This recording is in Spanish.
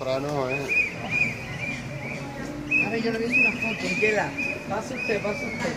temprano, ¿eh? A ver, yo le voy a una foto. Yela, pase usted, pase usted.